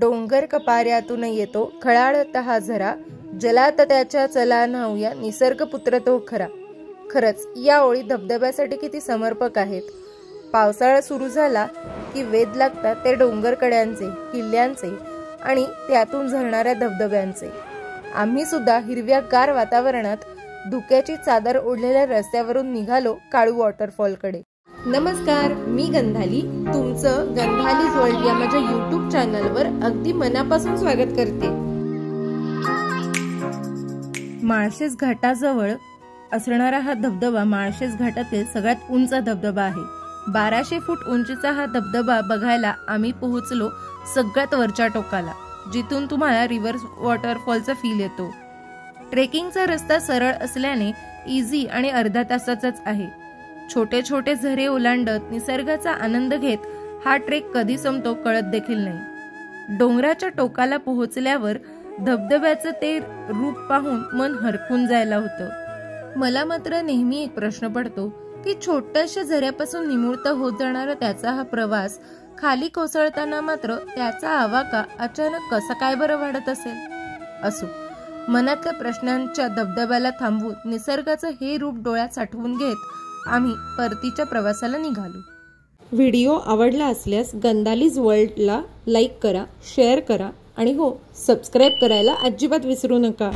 डोंगर कपाऱ्यातून येतो खळाळत हा झरा. जलात त्याच्या चला न्हाऊया निसर्गपुत्र तो खरा. खरंच या ओळी धबधब्यासाठी किती समर्पक आहेत. पावसाळा सुरू झाला की वेध लागतात ते डोंगर कड्यांचे किल्ल्यांचे आणि त्यातून झरणाऱ्या धबधब्यांचे. आम्ही सुद्धा हिरव्यागार वातावरणात धुक्याची चादर ओढलेल्या रस्त्यावरून निघालो काळू वॉटरफॉलकडे नमस्कार मी गंधाली. तुमचं गंधाली वर्ल्ड या माझ्या युट्यूब चॅनलवर अगदी मनापासून स्वागत करते. माळशेज घाटाजवळ असणारा हा धबधबा माळशेज घाटातील सगळ्यात उंच धबधबा आहे. बाराशे फूट उंचीचा हा धबधबा बघायला आम्ही पोहोचलो सगळ्यात वरच्या टोकाला जिथून तुम्हाला रिव्हर्स वॉटरफॉलचा फील येतो. ट्रेकिंगचा रस्ता सरळ असल्याने इझी आणि अर्धा तासाचाच आहे. छोटे छोटे झरे ओलांडत निसर्गाचा आनंद घेत हा ट्रेक कधी संपतो कळत देखील नाही. डोंगराच्या टोकाला पोहोचल्यावर धबधब्याचं ते रूप पाहून मन हरकून जायला होतं. मला मात्र नेहमी एक प्रश्न पडतो की छोट्याशा झऱ्यापासून निमुळत होत जाणारा त्याचा हा प्रवास खाली कोसळताना मात्र त्याचा आवाका अचानक कसा काय बरं वाढत असेल? असो मनातल्या प्रश्नांच्या धबधब्याला थांबवून निसर्गाचं हे रूप डोळ्यात साठवून घेत आम्ही परतीच्या प्रवासाला निघालो. व्हिडिओ आवडला असल्यास गंदालीज वर्ल्डला लाईक करा शेअर करा आणि हो सबस्क्राईब करायला अजिबात विसरू नका.